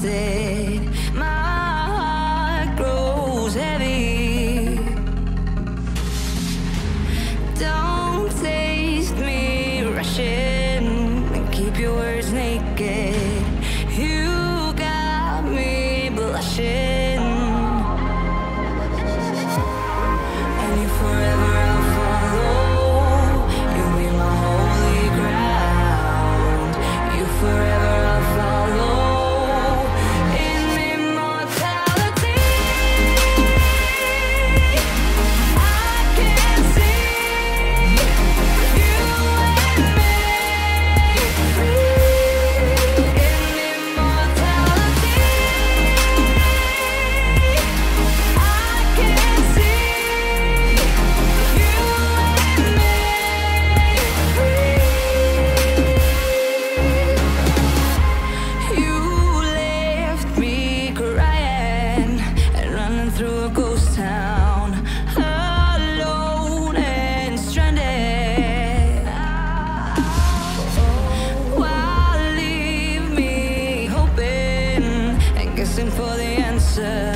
say myself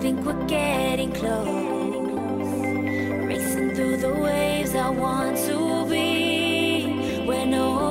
Think we're getting close. Racing through the waves I want to be. Where no